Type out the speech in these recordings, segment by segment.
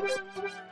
Thank you.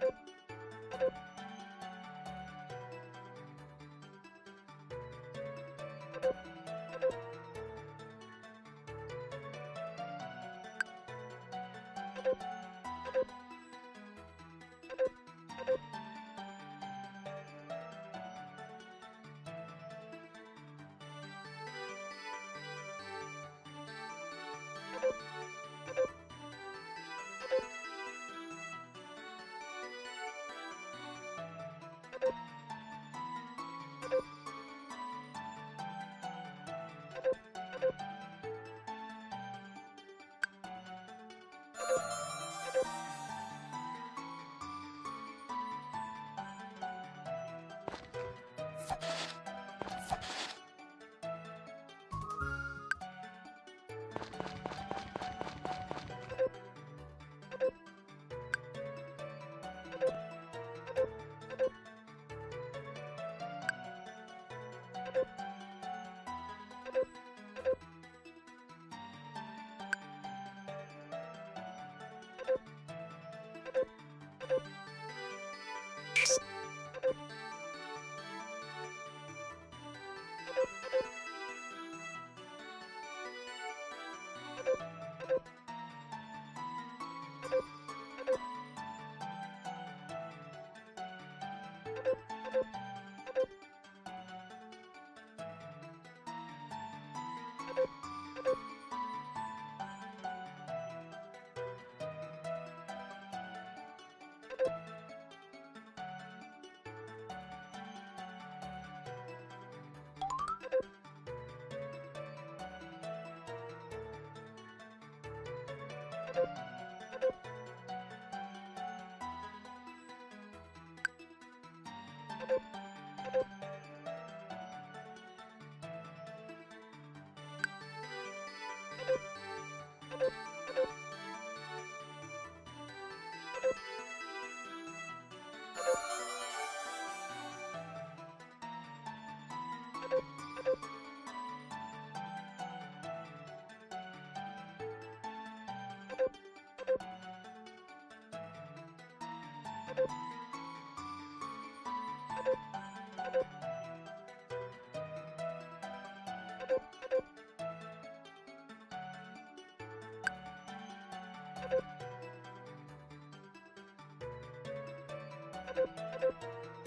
you Thank you.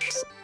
You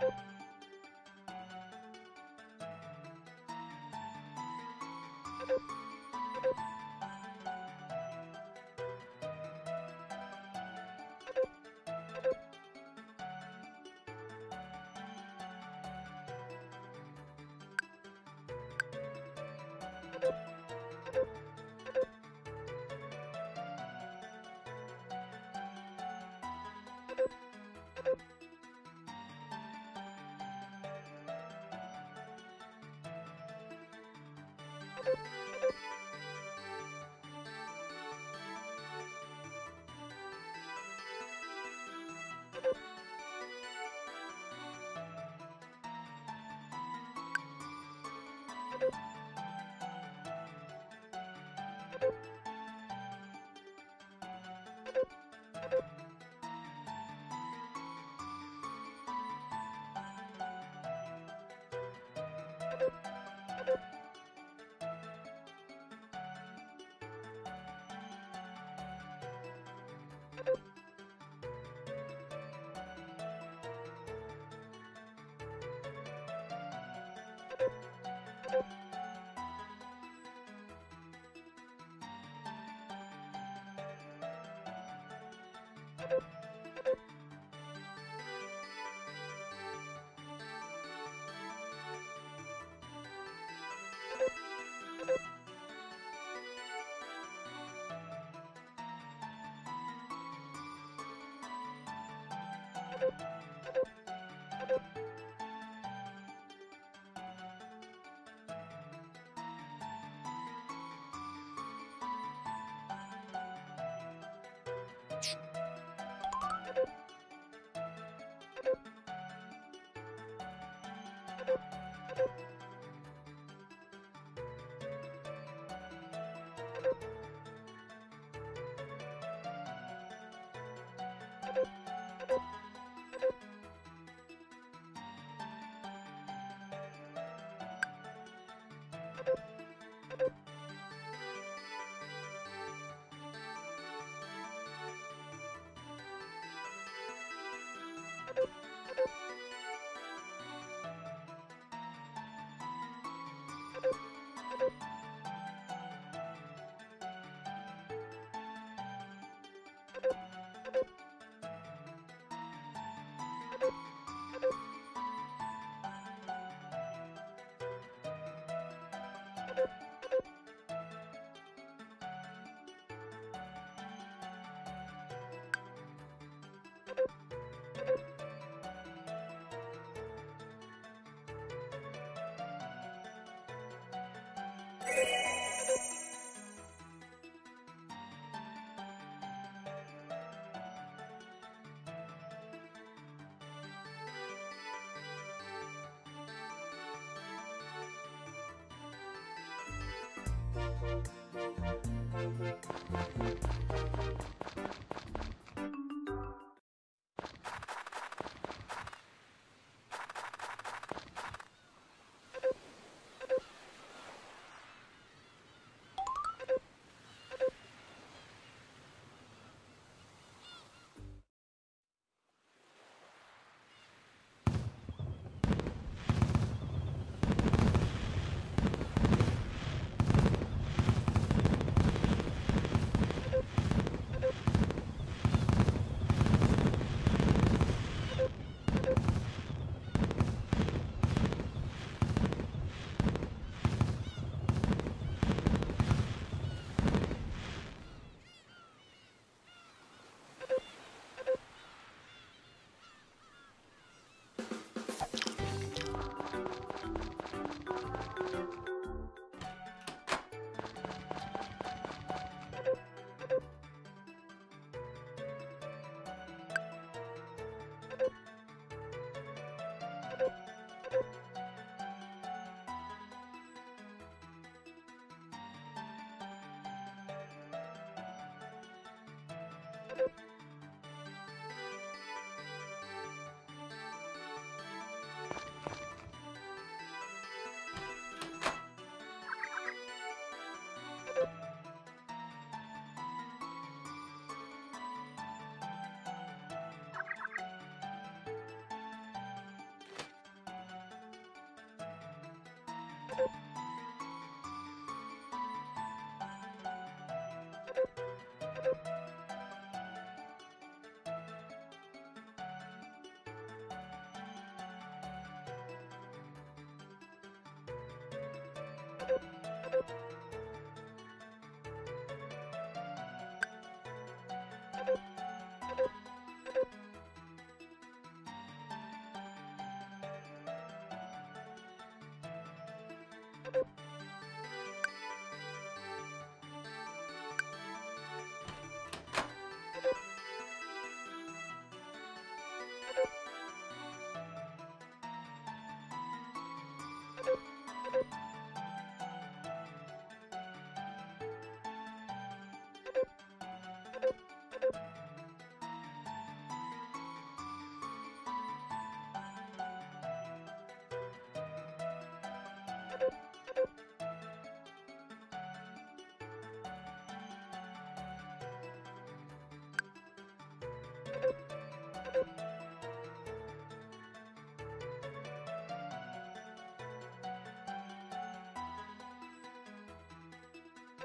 you ん? you you フフフフ。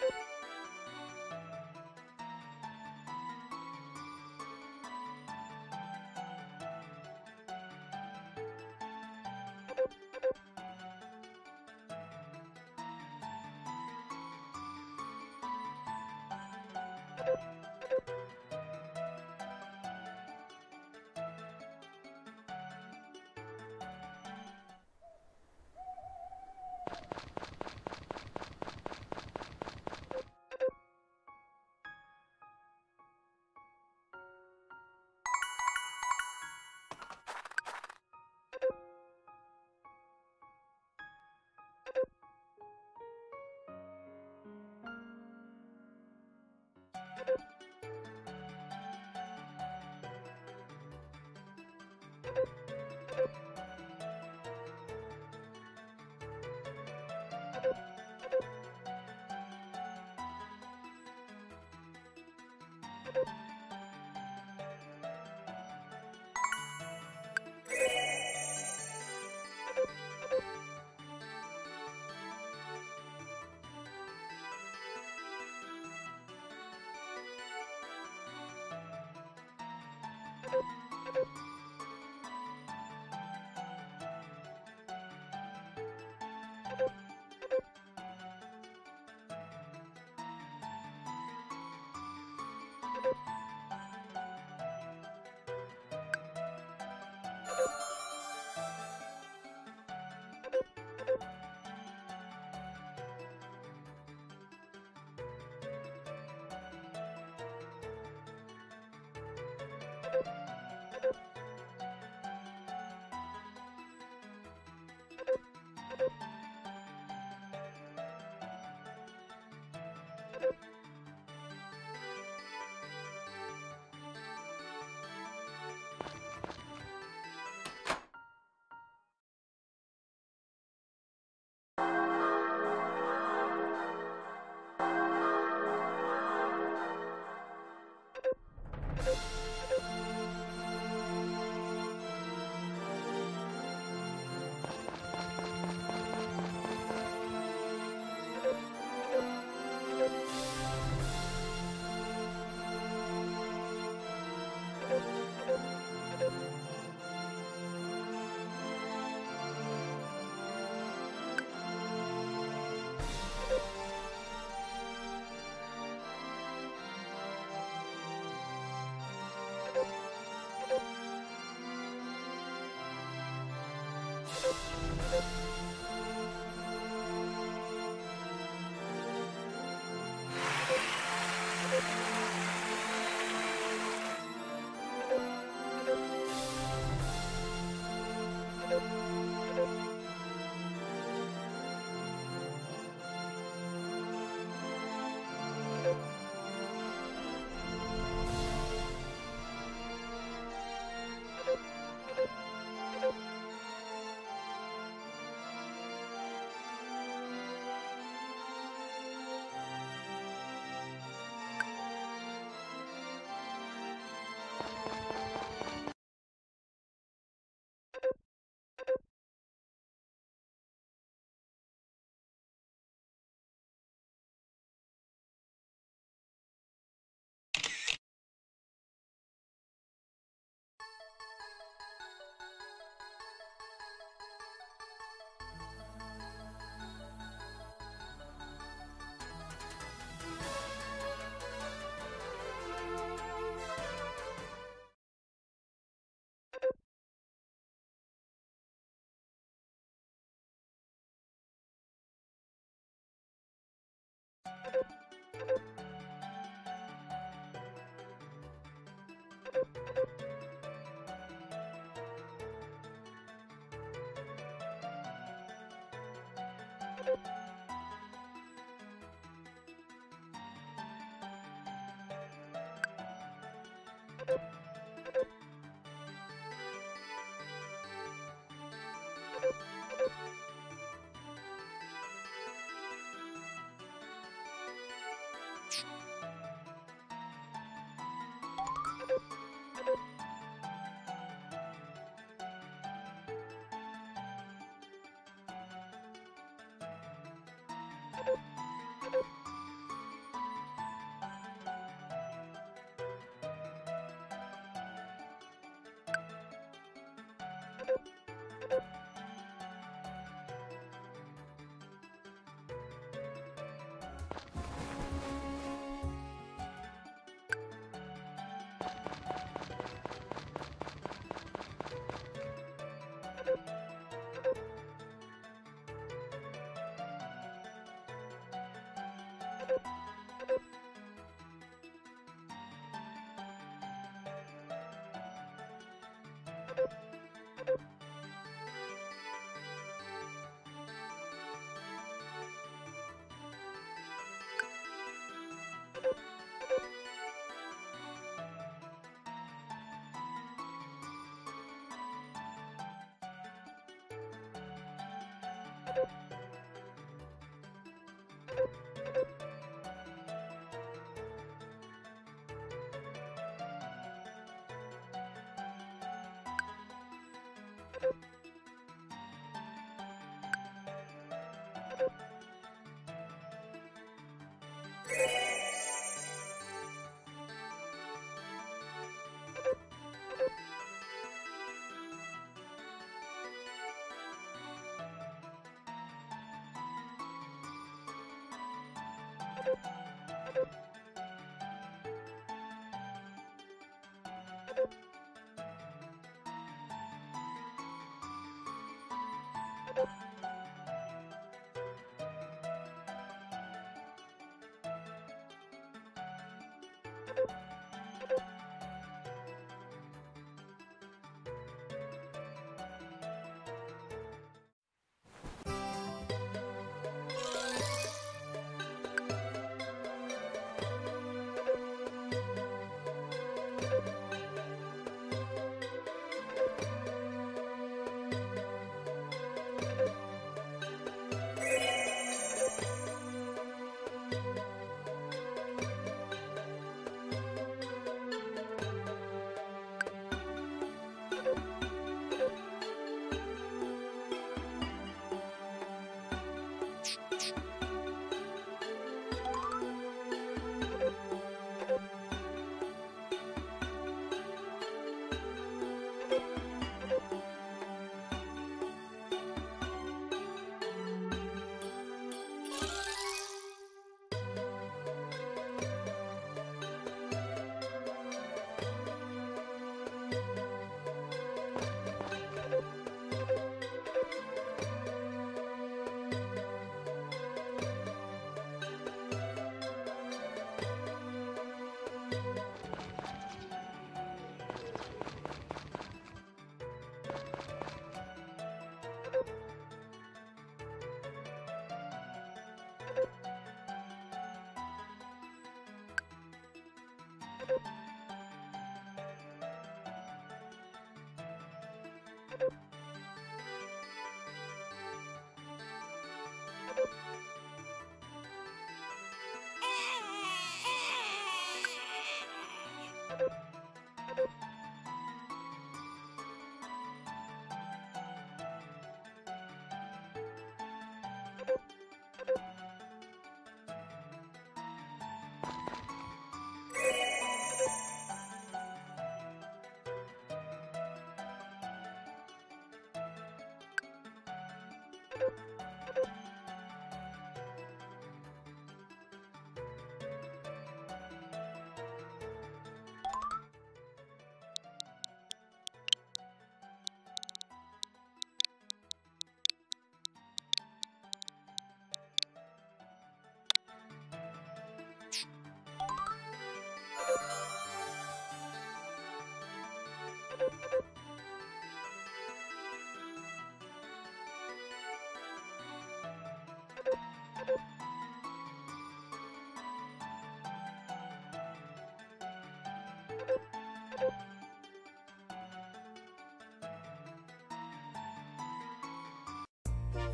you you you